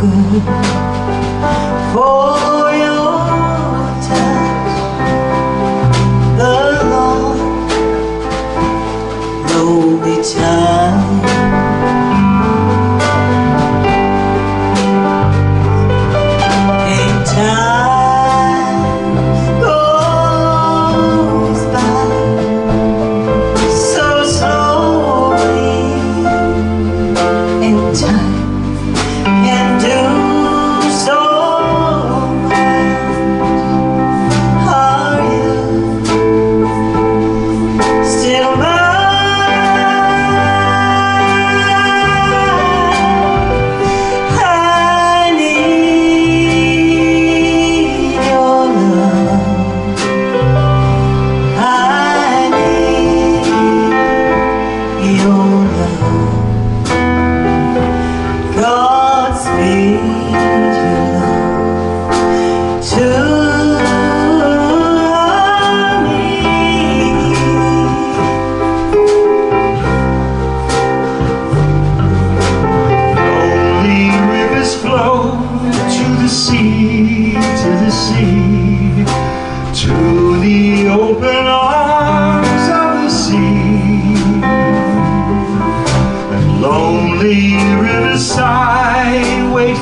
Good. For